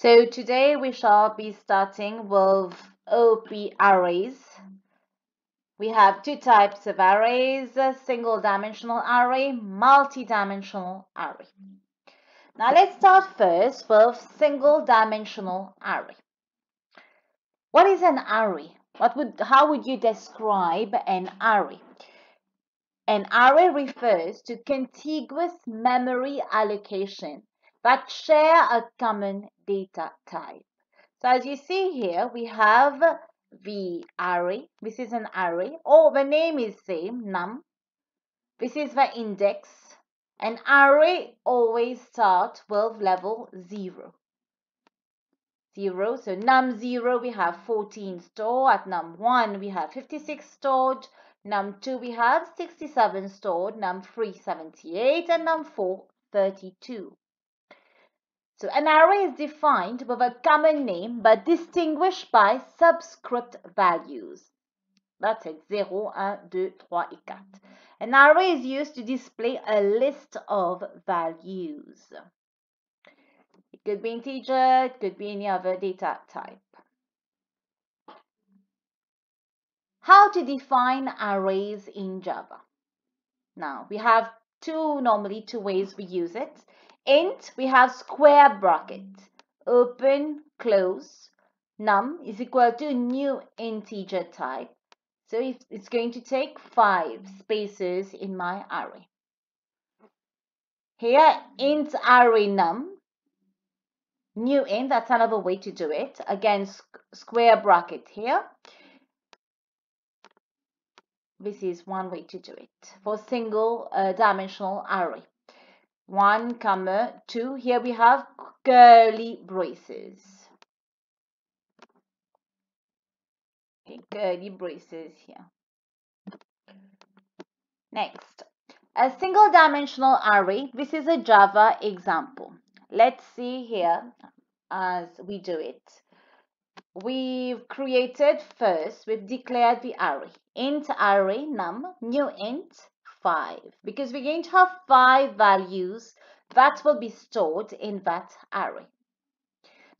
So today we shall be starting with OOP arrays. We have two types of arrays, a single dimensional array, multi-dimensional array. Now let's start first with single dimensional array. What is an array? What would, how would you describe an array? An array refers to contiguous memory allocation that share a common data type. So as you see here, we have the array. This is an array. Oh, the name is same, num. This is the index. An array always starts with level 0. 0. So num 0 we have 14 stored. At num 1 we have 56 stored. Num 2 we have 67 stored. Num 3 78 and num 4 32. So an array is defined with a common name but distinguished by subscript values. That's it, 0, 1, 2, 3 et 4. An array is used to display a list of values. It could be integer, it could be any other data type. How to define arrays in Java? Now, we have two, normally two ways we use it. Int, we have square bracket, open, close. Num is equal to new integer type. So it's going to take five spaces in my array. Here, int array num, new int, that's another way to do it. Again, square bracket here. This is one way to do it for single uh, dimensional array. 1 comma 2 here we have curly braces. Okay curly braces here. Next a single dimensional array. This is a java example. Let's see here as we do it. We've created first we've declared the array. Int array num new int 5 because we're going to have five values that will be stored in that array.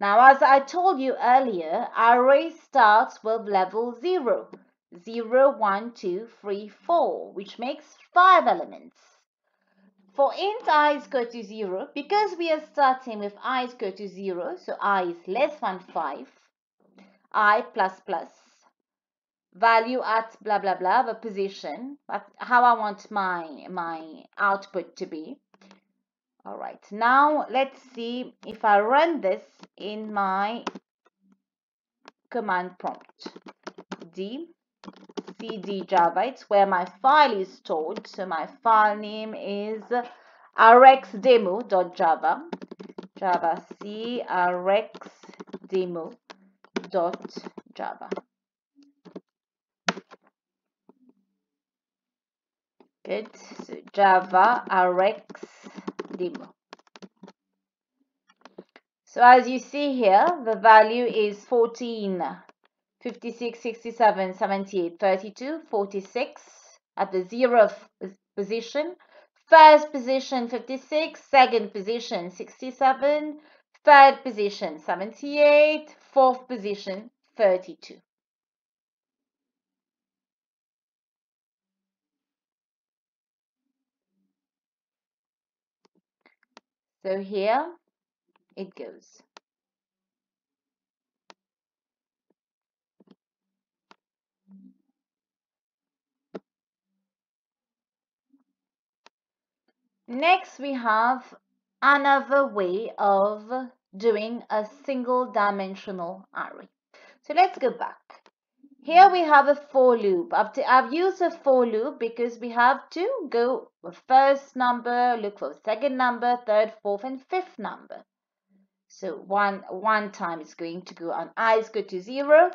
Now, as I told you earlier, array starts with level 0, 0, 1, 2, 3, 4, which makes five elements. For int i is equal to 0, because we are starting with i is equal to 0, so i is less than 5, i plus plus value at blah blah blah the position how I want my my output to be. All right now let's see if I run this in my command prompt. D cd java it's where my file is stored. So my file name is rxdemo.java java c rxdemo.java So Java Rx demo. So as you see here, the value is 14, 56, 67, 78, 32, 46 at the zeroth position. First position 56, second position 67, third position 78, fourth position 32. So here it goes. Next, we have another way of doing a single dimensional array. So let's go back. Here mm. we have a for loop. I've used a for loop because we have to go with first number, look for second number, third, fourth, and fifth number. So one, one time it's going to go on i is go to zero.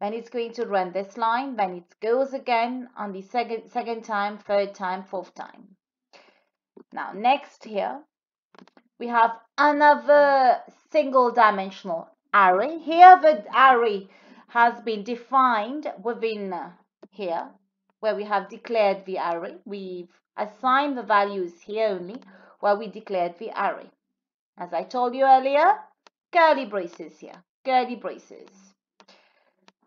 Then it's going to run this line. Then it goes again on the second, second time, third time, fourth time. Now next here, we have another single dimensional array. Here the array has been defined within here where we have declared the array. We've assigned the values here only where we declared the array. As I told you earlier, curly braces here, curly braces.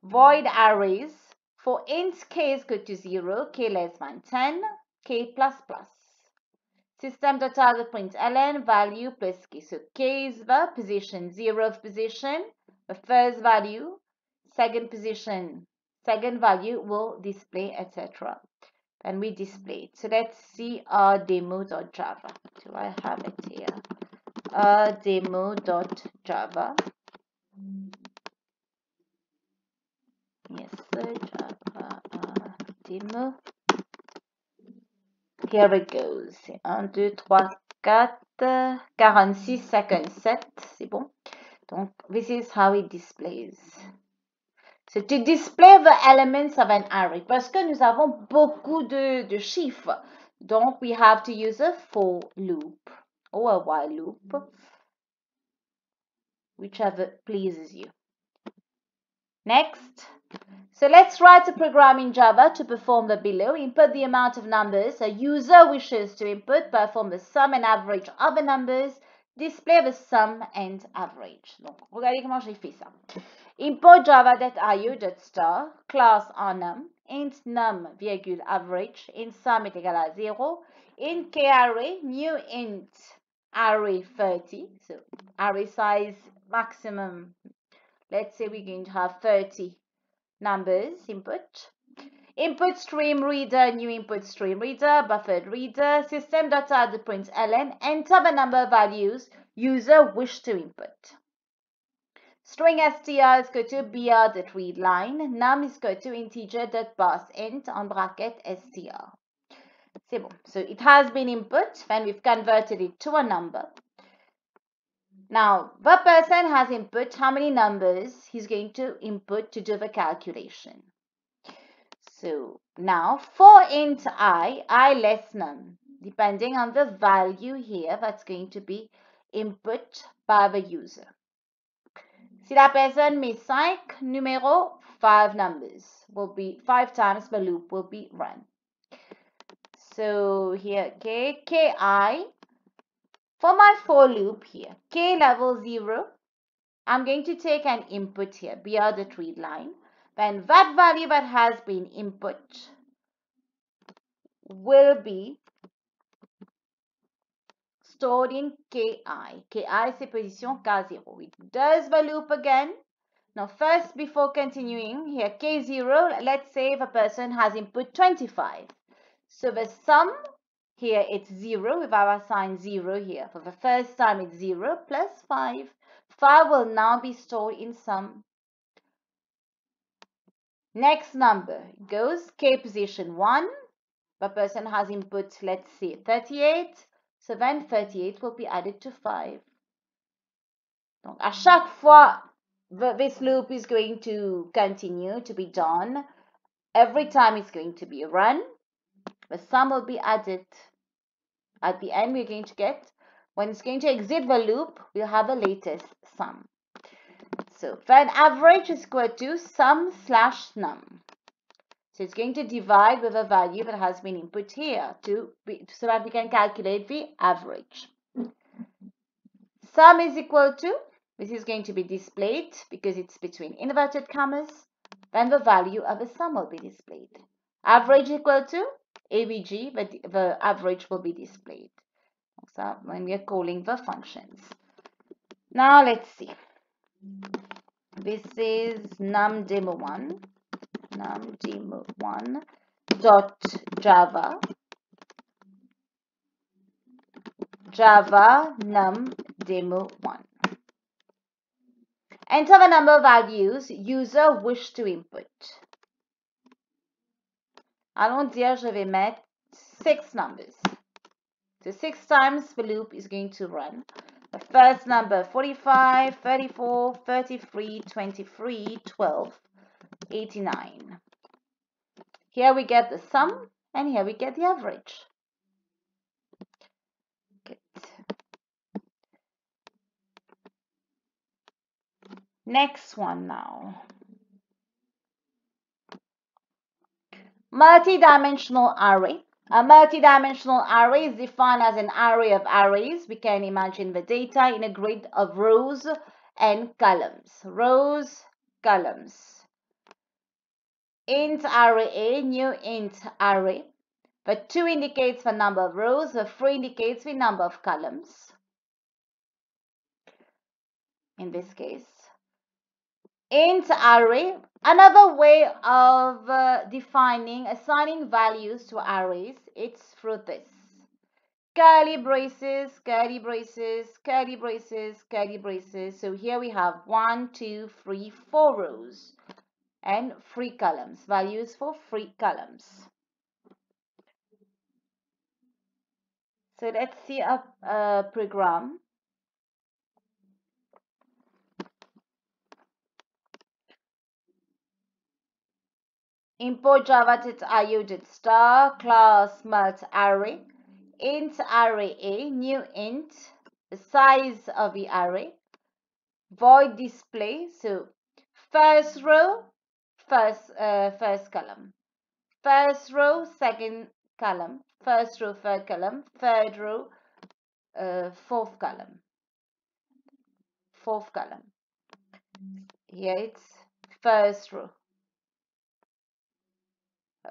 Void arrays for int k is equal to 0, k less than 10, k plus plus. System dot target print ln value plus k. So k is the position, zeroth position, the first value, second position, second value will display, etc. And we display it. So let's see our demo.java. Do I have it here? Uh, demo.java. Yes, Java uh, demo. Here it goes. 1, 2, 3, 4, 46, 57. C'est bon. Donc, this is how it displays. So, to display the elements of an array. Parce que nous avons beaucoup de, de chiffres. Donc, we have to use a for loop or a while loop. Whichever pleases you. Next. So let's write a program in Java to perform the below. Input the amount of numbers a user wishes to input, perform the sum and average of the numbers, display the sum and average. Donc, regardez comment j'ai fait ça. Import java.io.star, class num, int num, virgule average, int sum est égal à 0, int array new int array 30, so array size maximum, let's say we're going to have 30 numbers input. Input stream reader, new input stream reader, buffered reader, system data print ln, enter the number of values user wish to input. String str is equal to br dot read line, num is equal to integer dot parseInt on bracket str. C'est bon. So it has been input, then we've converted it to a number. Now, the person has input how many numbers he's going to input to do the calculation. So now for int i, i less num, depending on the value here that's going to be input by the user. Si la personne met 5 numéros, 5 numbers will be 5 times the loop will be run. So here, okay, ki for my for loop here, k level 0, I'm going to take an input here, br the read line. Then that value that has been input will be stored in ki. ki c'est position k0. It does the loop again. Now first, before continuing, here k0, let's say the person has input 25. So the sum here it's 0. If I assign 0 here, for the first time it's 0 plus 5. 5 will now be stored in sum. Next number goes K position 1. The person has input, let's say 38. So then 38 will be added to 5. Donc, à chaque fois, this loop is going to continue to be done. Every time it's going to be run the sum will be added. At the end, we're going to get, when it's going to exit the loop, we'll have the latest sum. So then average is equal to sum slash num. So it's going to divide with a value that has been input here to be, so that we can calculate the average. Sum is equal to, this is going to be displayed because it's between inverted commas, then the value of the sum will be displayed. Average equal to AVG, but the average will be displayed. So when we are calling the functions. Now let's see. This is num demo one, num demo one dot java, java num demo one. Enter the number of values user wish to input. Allons dire, je vais mettre six numbers. So six times the loop is going to run. First number 45, 34, 33, 23, 12, 89. Here we get the sum and here we get the average. Next one now. Multi-dimensional array. A multi-dimensional array is defined as an array of arrays. We can imagine the data in a grid of rows and columns. Rows, columns. Int array A, new int array. The 2 indicates the number of rows, the 3 indicates the number of columns. In this case. Int array, another way of uh, defining, assigning values to arrays, it's through this curly braces, curly braces, curly braces, curly braces. So here we have one, two, three, four rows and three columns, values for three columns. So let's see a, a program. Import java.io.star class mult array. Int array a, new int, size of the array, void display, so first row, first, uh, first column, first row, second column, first row, third column, third row, uh, fourth column, fourth column. Here it's first row,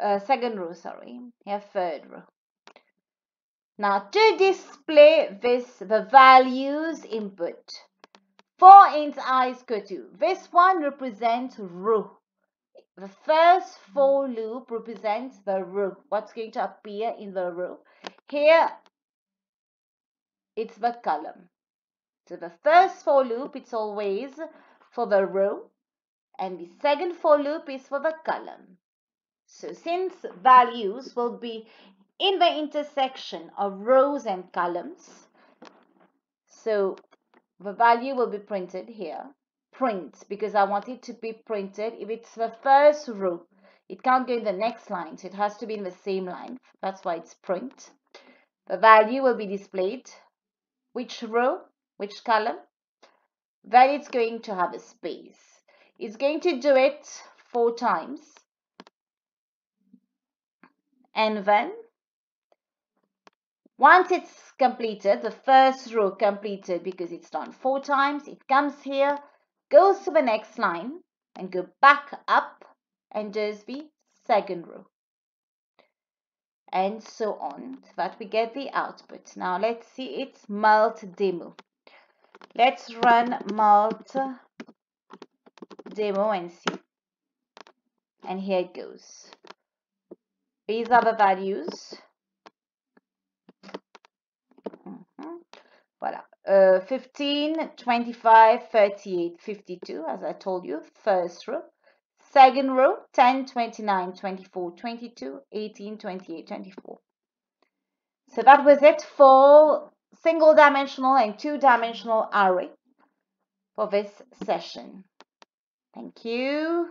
uh, second row, sorry, here third row. Now to display this, the values input. For int i is equal to, this one represents row. The first for loop represents the row, what's going to appear in the row. Here, it's the column. So the first for loop, it's always for the row, and the second for loop is for the column. So since values will be in the intersection of rows and columns. So the value will be printed here. Print because I want it to be printed. If it's the first row, it can't go in the next line. So it has to be in the same line. That's why it's print. The value will be displayed. Which row, which column. Then it's going to have a space. It's going to do it four times. And then once it's completed, the first row completed because it's done four times, it comes here, goes to the next line and go back up and does the second row. And so on, so that we get the output. Now let's see its mult demo. Let's run mult demo and see. And here it goes. These are the values. Voilà. Uh, 15, 25, 38, 52, as I told you, first row. Second row, 10, 29, 24, 22, 18, 28, 24. So that was it for single dimensional and two dimensional array for this session. Thank you.